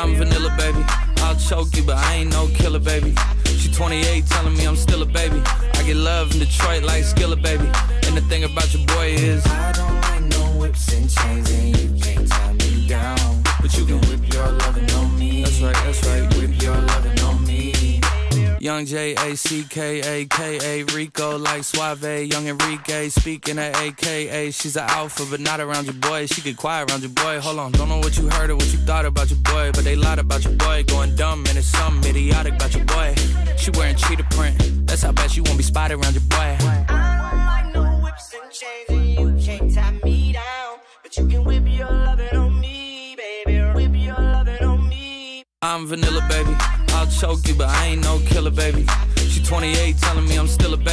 I'm vanilla, baby. I'll choke you, but I ain't no killer, baby. She 28, telling me I'm still a baby. I get love in Detroit like Skilla, baby. And the thing about your boy is, I don't like no whips and chains, and you can't tie me down. But you can whip Young J A C K A K A Rico like Suave, Young Enrique speaking at AKA. She's an alpha, but not around your boy. She get quiet around your boy. Hold on, don't know what you heard or what you thought about your boy, but they lied about your boy. Going dumb and it's something idiotic about your boy. She wearing cheetah print. That's how bad she won't be spotted around your boy. I'm vanilla, baby. I'll choke you, but I ain't no killer, baby. She 28, telling me I'm still a baby.